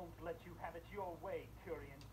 Won't let you have it your way, Curian.